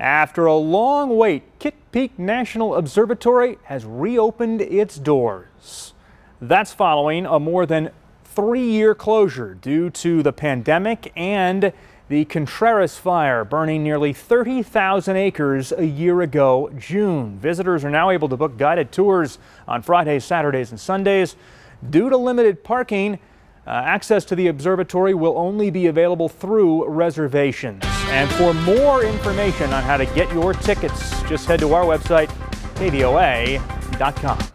After a long wait, Kitt Peak National Observatory has reopened its doors. That's following a more than three-year closure due to the pandemic and the Contreras fire burning nearly 30,000 acres a year ago June. Visitors are now able to book guided tours on Fridays, Saturdays, and Sundays. Due to limited parking, uh, access to the observatory will only be available through reservations. And for more information on how to get your tickets, just head to our website, kvoa.com.